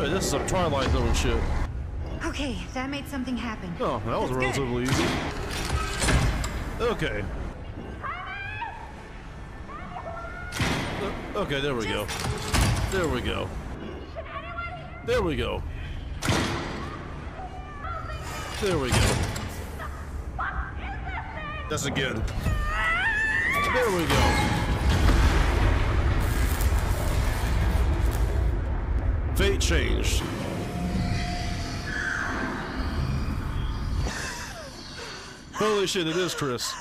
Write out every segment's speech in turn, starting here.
Hey, this is some Twilight Zone shit. Okay, that made something happen. Oh, that was That's good. relatively easy. Okay. Uh, Okay, there we go. There we go. There we go. There we go. That's again. There we go. Changed. Holy shit, it is Chris.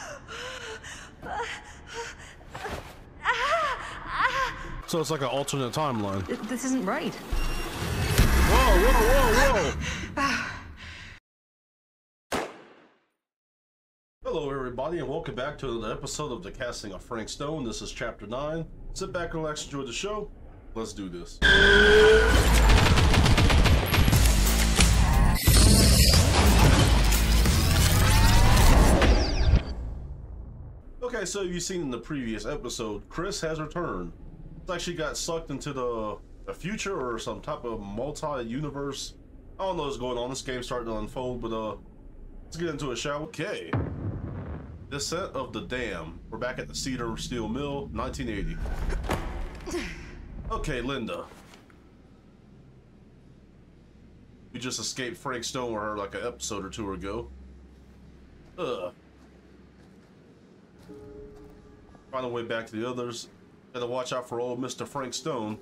So it's like an alternate timeline. This isn't right. Whoa, whoa, whoa, whoa! Hello, everybody, and welcome back to another episode of The Casting of Frank Stone. This is Chapter 9. Sit back, relax, enjoy the show. Let's do this. So you've seen in the previous episode, Chris has returned. It's like she got sucked into the, the future or some type of multi-universe. I don't know what's going on. This game's starting to unfold, but uh, let's get into it, shall we? Okay. Descent of the Damned. We're back at the Cedar Steel Mill, 1980. Okay, Linda. We just escaped Frank Stone with her like an episode or two ago. Ugh. Find a way back to the others. Gotta watch out for old Mr. Frank Stone.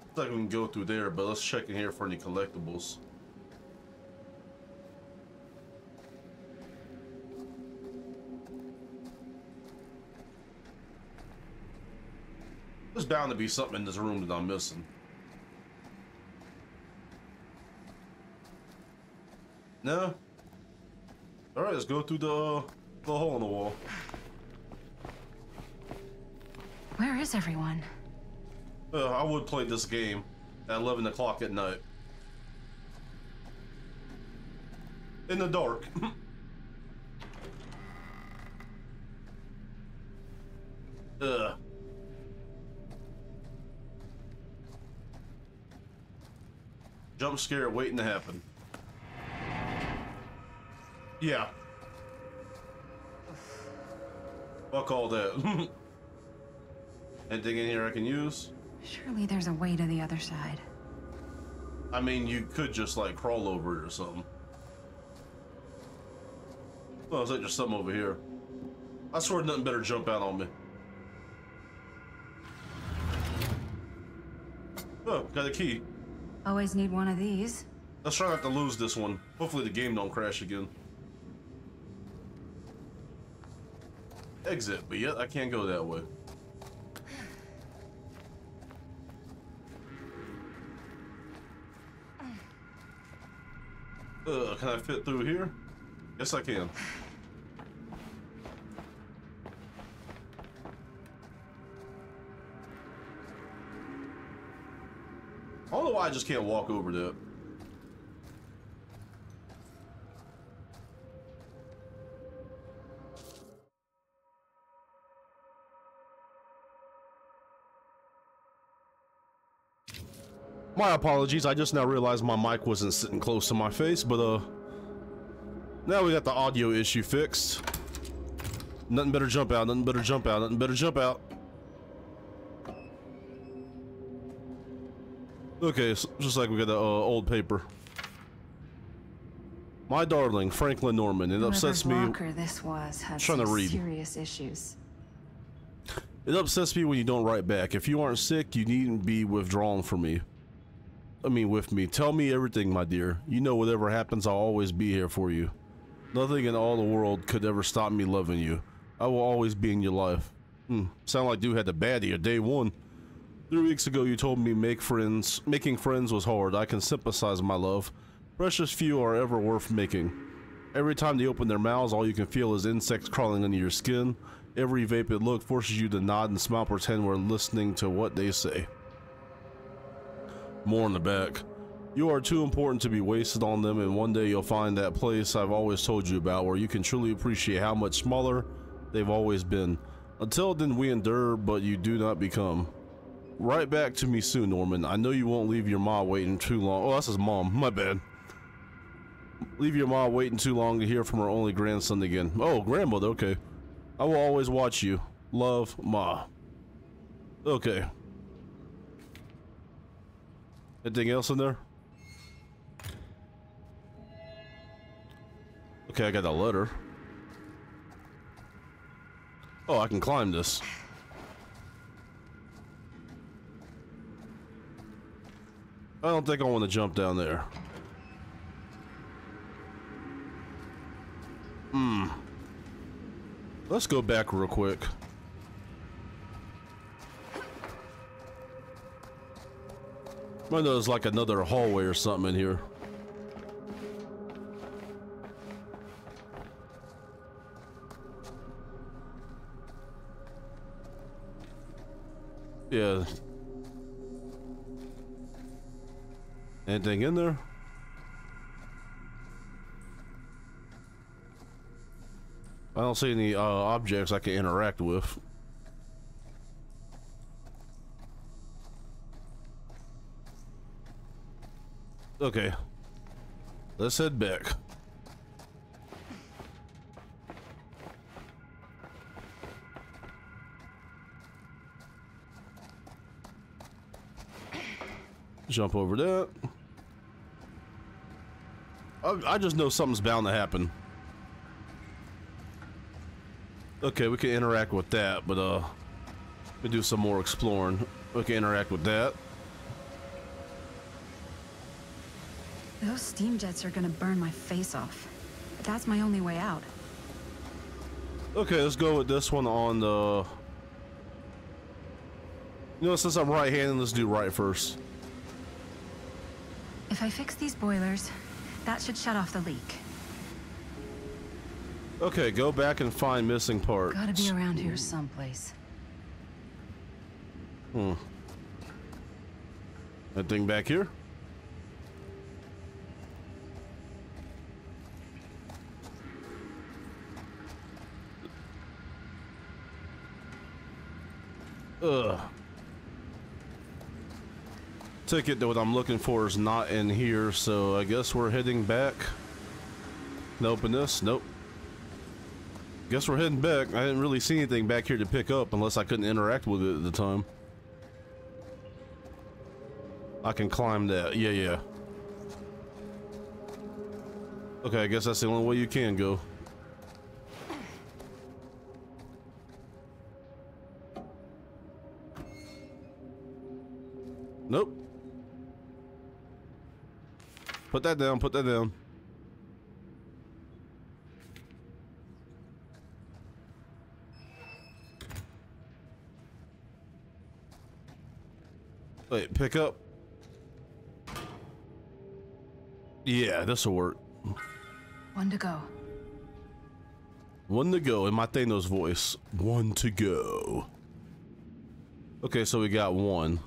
Looks like we can go through there, but let's check in here for any collectibles. There's bound to be something in this room that I'm missing. No? Alright, let's go through the, uh, the hole in the wall. Where is everyone? Uh, I would play this game at 11 o'clock at night. In the dark. Ugh. Jump scare waiting to happen. Yeah. Fuck all that. Anything in here I can use? Surely there's a way to the other side. I mean, you could just like crawl over it or something. Well, is that just something over here? I swear nothing better jump out on me. Oh, got a key. Always need one of these. Let's try not to lose this one. Hopefully the game don't crash again. Exit, but yet I can't go that way. Uh, can I fit through here? Yes, I can. I don't know why I just can't walk over that. My apologies, I just now realized my mic wasn't sitting close to my face, but uh, now we got the audio issue fixed. Nothing better jump out, nothing better jump out, nothing better jump out. Okay, so just like we got the uh, old paper. My darling, Franklin Norman, it upsets me. This was had Trying to read. serious issues. It upsets me when you don't write back. If you aren't sick, you needn't be withdrawn from me. I mean, with me. Tell me everything, my dear. You know, whatever happens, I'll always be here for you. Nothing in all the world could ever stop me loving you. I will always be in your life. Hmm. Sound like dude had the baddie at day one. Three weeks ago, you told me make friends. Making friends was hard. I can sympathize, my love. Precious few are ever worth making. Every time they open their mouths, all you can feel is insects crawling under your skin. Every vapid look forces you to nod and smile, pretend we're listening to what they say. More in the back. You are too important to be wasted on them, and one day you'll find that place I've always told you about where you can truly appreciate how much smaller they've always been. Until then, we endure, but you do not become. right back to me soon, Norman. I know you won't leave your ma waiting too long. Oh, that's his mom. My bad. Leave your ma waiting too long to hear from her only grandson again. Oh, grandmother, okay. I will always watch you. Love, Ma. Okay. Anything else in there? Okay, I got a letter. Oh, I can climb this. I don't think I want to jump down there. Hmm. Let's go back real quick. I know there's like another hallway or something in here. Yeah. Anything in there? I don't see any uh, objects I can interact with. Okay. Let's head back. Jump over that. I, I just know something's bound to happen. Okay, we can interact with that, but uh, we do some more exploring. We can interact with that. Those steam jets are gonna burn my face off. That's my only way out. Okay, let's go with this one on the... You know, since I'm right-handed, let's do right first. If I fix these boilers, that should shut off the leak. Okay, go back and find missing parts. Gotta be around here someplace. Hmm. That thing back here? Ugh. Ticket that what I'm looking for is not in here, so I guess we're heading back. Open this? Nope. Guess we're heading back. I didn't really see anything back here to pick up unless I couldn't interact with it at the time. I can climb that. Yeah, yeah. Okay, I guess that's the only way you can go. Nope. Put that down, put that down. Wait, pick up. Yeah, this'll work. One to go. One to go in my Thanos voice. One to go. Okay, so we got one.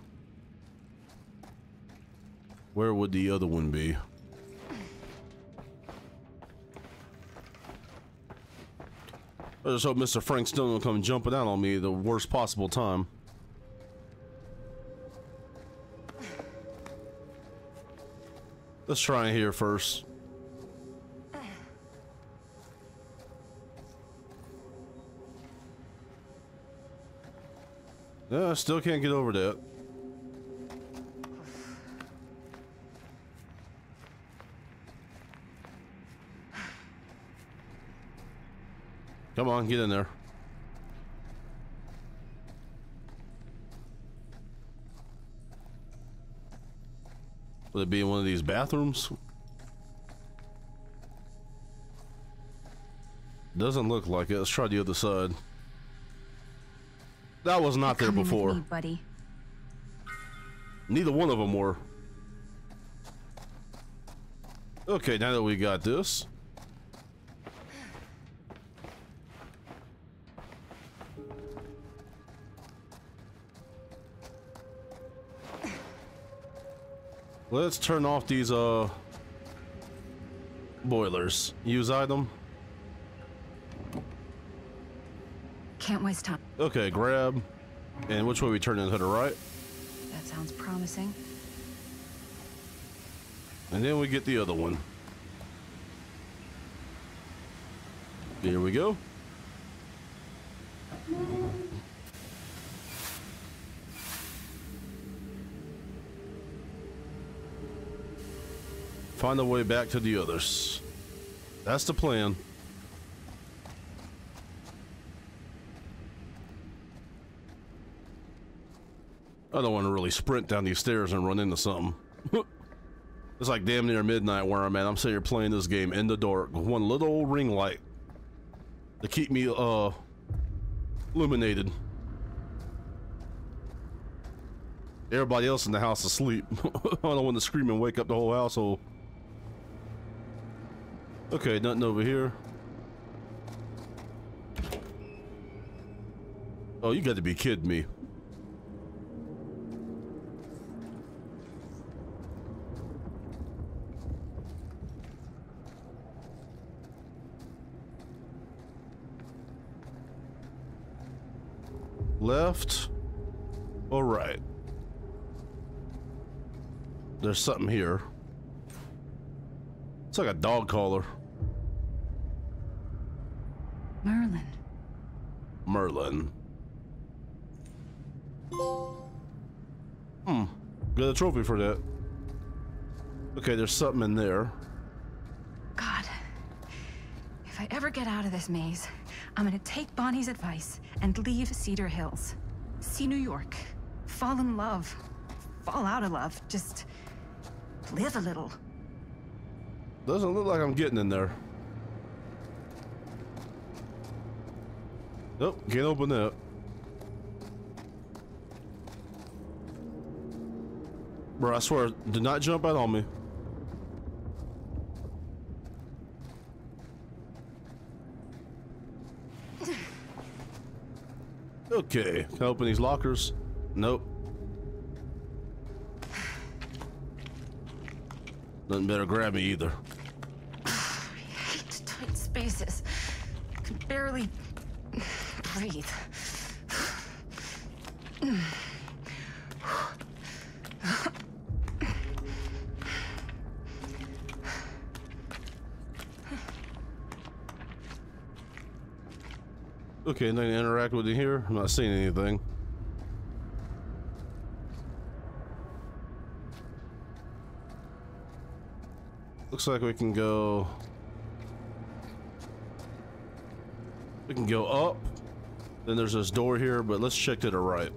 Where would the other one be? I just hope Mr. Frank still don't come jumping out on me the worst possible time. Let's try here first. Yeah, I still can't get over that. Come on, get in there. Would it be in one of these bathrooms? Doesn't look like it. Let's try the other side. That was not there Coming with before. me, buddy. Neither one of them were. Okay, now that we got this. Let's turn off these, uh, boilers. Use item. Can't waste time. Okay, grab. And which way we turn into the right? That sounds promising. And then we get the other one. Here we go. Find a way back to the others. That's the plan. I don't want to really sprint down these stairs and run into something. it's like damn near midnight where I'm at. I'm sitting here playing this game in the dark one little ring light to keep me uh illuminated. Everybody else in the house asleep. I don't want to scream and wake up the whole household. Okay, nothing over here. Oh, you got to be kidding me. Left or right? There's something here. It's like a dog collar. A trophy for that. Okay, there's something in there. God. If I ever get out of this maze, I'm gonna take Bonnie's advice and leave Cedar Hills. See New York. Fall in love. Fall out of love. Just live a little. Doesn't look like I'm getting in there. Nope, can't open that. Bro, I swear, do not jump out on me. Okay, can I open these lockers? Nope. Nothing better grab me either. I hate tight spaces. I can barely breathe. Okay, nothing to interact with in here. I'm not seeing anything. Looks like we can go... We can go up. Then there's this door here, but let's check to the right.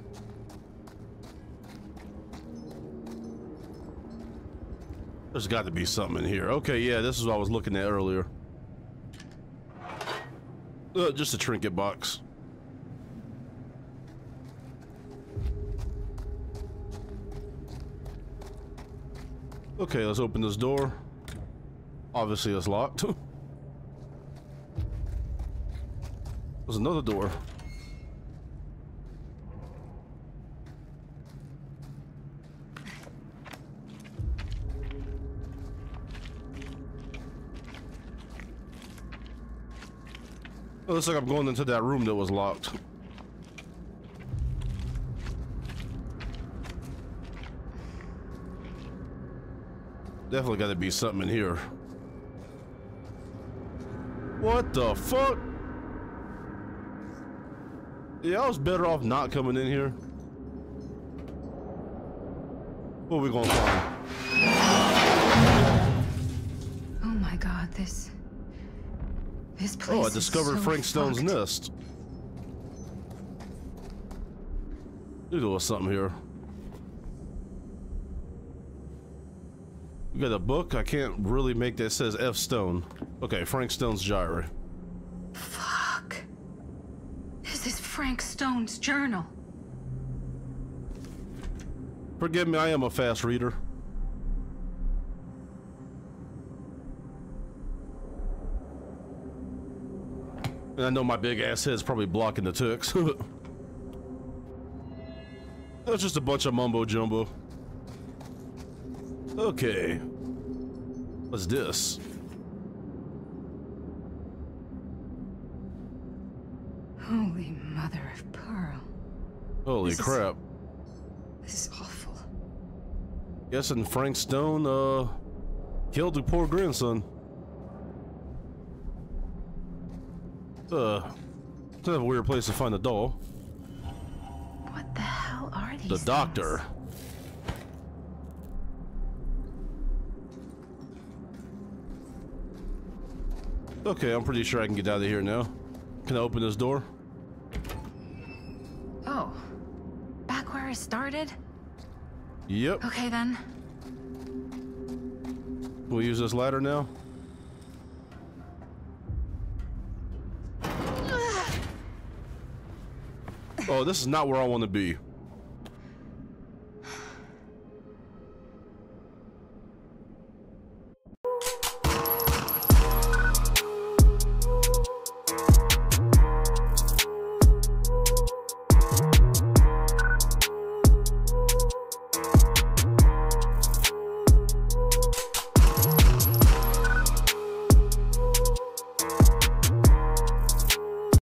There's got to be something in here. Okay, yeah, this is what I was looking at earlier. Uh, just a trinket box. Okay, let's open this door. Obviously, it's locked. There's another door. It looks like I'm going into that room that was locked. Definitely got to be something in here. What the fuck? Yeah, I was better off not coming in here. What are we gonna find? This place. Oh, I discovered so Frank Stone's fucked. nest. Knew there was something here. We got a book. I can't really make that says F Stone. Okay, Frank Stone's diary. Fuck. This is Frank Stone's journal. Forgive me, I am a fast reader. And I know my big ass head's probably blocking the ticks. That's just a bunch of mumbo jumbo. Okay. What's this? Holy mother of pearl. Holy This is- crap. This is awful. Guessing Frank Stone, uh, killed the poor grandson. Uh, it's a weird place to find a doll. What the hell are these? The things? doctor. Okay, I'm pretty sure I can get out of here now. Can I open this door? Oh. Back where I started? Yep. Okay then. We'll use this ladder now. Oh, this is not where I want to be.